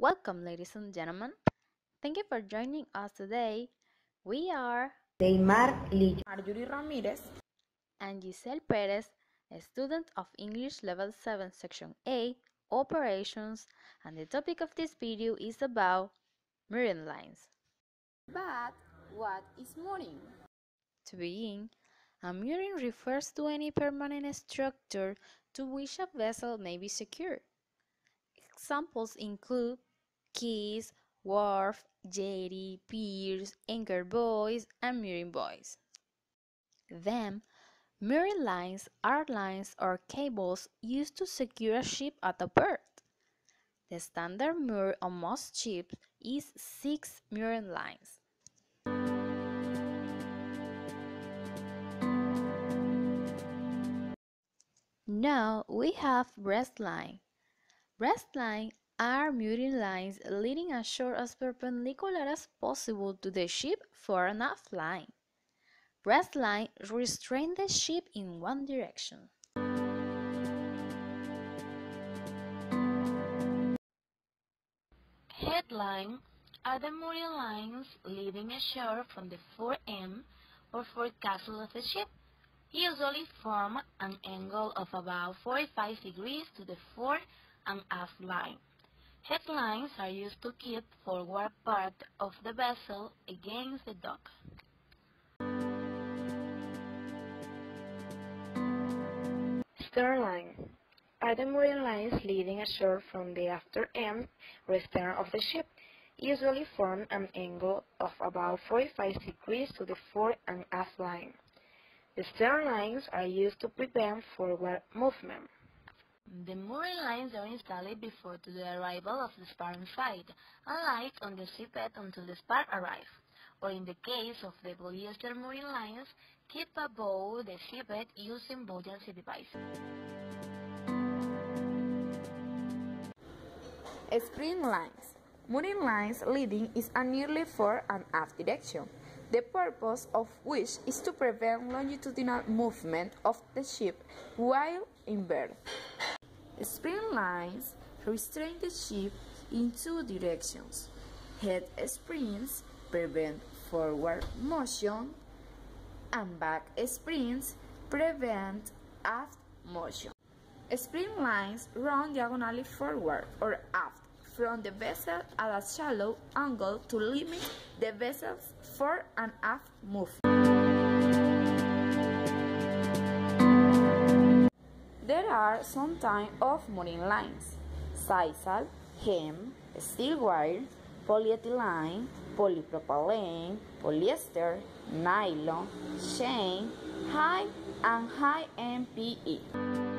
Welcome, ladies and gentlemen. Thank you for joining us today. We are Neymar Lillo, Maryuri Ramirez, and Giselle Perez, a student of English Level 7 Section A, Operations, and the topic of this video is about mooring lines. but what is mooring? To begin, a mooring refers to any permanent structure to which a vessel may be secured. Examples include quays, wharf, jetty, piers, anchor buoys, and mooring buoys. Then, mooring lines are lines or cables used to secure a ship at a berth. The standard moor on most ships is six mooring lines. Now we have breastline. Breastline are mooring lines leading ashore as perpendicular as possible to the ship fore and aft line. Breastline restrain the ship in one direction. Headline are the mooring lines leading ashore from the fore-end or forecastle of the ship, usually form an angle of about 45 degrees to the fore and aft line. Headlines are used to keep forward part of the vessel against the dock. Sternline the mooring lines leading ashore from the after end or stern of the ship, usually form an angle of about 45 degrees to the fore and aft line. The stern lines are used to prevent forward movement. The mooring lines are installed before to the arrival of the spar on site, unlike on the seabed until the spar arrives, or in the case of the polyester mooring lines, keep above the seabed using buoyancy devices. Spring lines. Mooring lines leading is a nearly fore and aft direction, the purpose of which is to prevent longitudinal movement of the ship while in berth. Spring lines restrain the ship in two directions. Head springs prevent forward motion and back springs prevent aft motion. Spring lines run diagonally forward or aft from the vessel at a shallow angle to limit the vessel's fore and aft movement. There are some types of mooring lines. Sisal, hemp, steel wire, polyethylene, polypropylene, polyester, nylon, chain, high and high MPE.